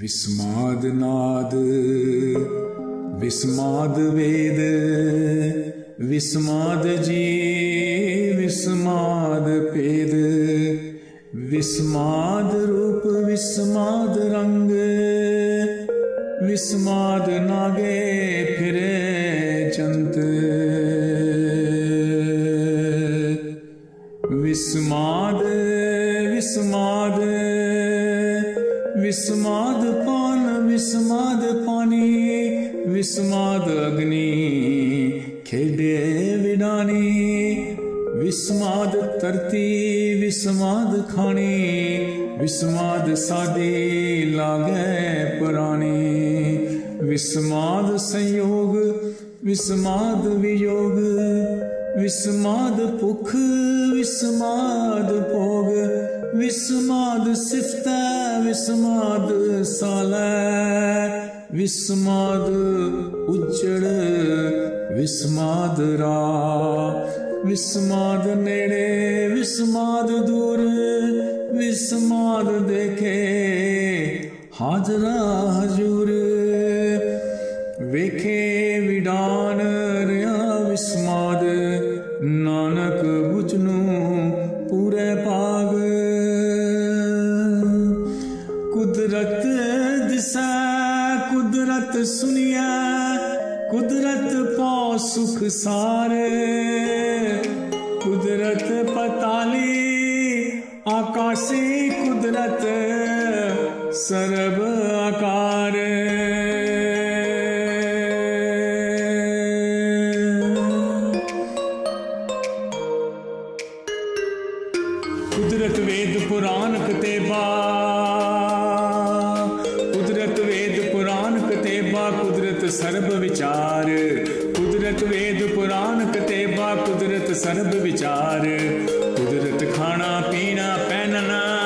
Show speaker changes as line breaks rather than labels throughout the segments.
विस्माद नाद, विस्माद वेद, विस्माद जी विस्माद पेद, विस्माद रूप, विस्माद रंग, विस्माद नागे फिरे चंत। विस्माद विस्माद विस्माद पानी विस्माद अग्नि खेडे विडानी विस्माद तरती विस्माद खानी विस्माद सादी लागे पुरानी विस्माद संयोग विस्माद वियोग विस्माद पुख विस्माद भोग विस्माद सिफत विस्माद साल विस्माद उजड़ विस्माद रा विस्माद नेड़े, विस्माद दूर, विस्माद देखे हाजरा हजूर। वेखे विडान रिया विस्माद सुनिया, कुदरत पौ सुख सारे। कुदरत पताली, आकाशी कुदरत सर्व आकार। कुदरत वेद पुराण कतेबा सर्व विचार। कुदरत वेद पुराण कतेबा कुदरत सर्व विचार। कुदरत खाना पीना पहनना।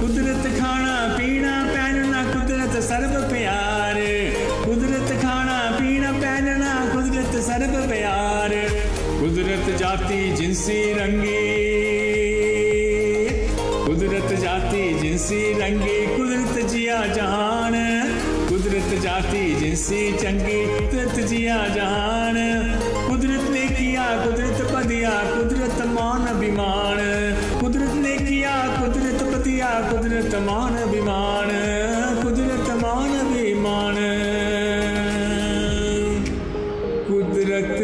कुदरत खाना पीना पहनना, कुदरत सर्व प्यार। कुदरत खाना पीना पहनना, कुदरत सर्व प्यार। कुदरत जाति, जिनसी, रंगी। कुदरत जाति, जिनसी, रंगी। कुदरत जिया जहान। कुदरत जाति, जिनसी चंगी कुदरत जिया जहान। कुदरत ने किया, कुदरत पदिया कुदरत मान अभिमान। कुदरत ने किया, कुदरत पतिया कुदरत मान अभिमान। कुदरत मान अभिमान। कुदरत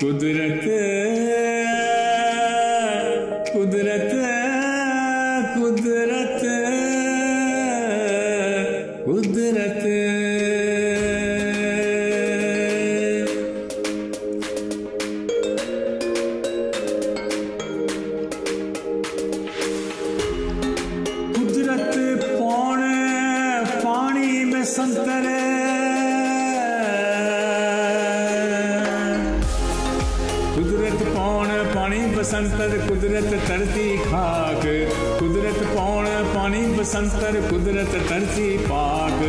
कुदरत। कुदरत। कुदरत कुदरत पौने पानी में संतर। पानी बसंतर कुदरत तरती खाक कुदरत पौण पानी बसंतर कुदरत तरती पाक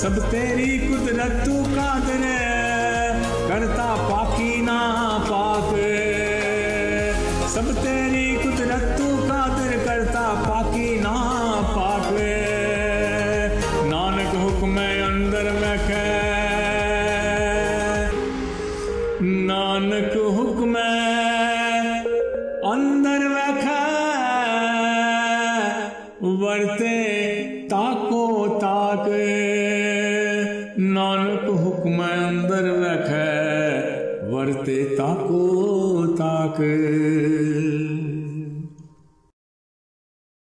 सब तेरी कुदरत तू कादर करता पाकी ना पाक सब तेरी कुदरत तू कादर करता पाकी ना पाक नानक हुक्म अंदर में कह नानक वर्ते ताको ताक। नानक हुक्म अंदर रखे वरते ताको ताक।